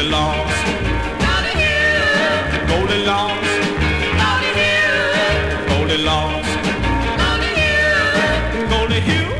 Goldilocks. Goldilocks. Goldilocks. Goldilocks. Goldilocks.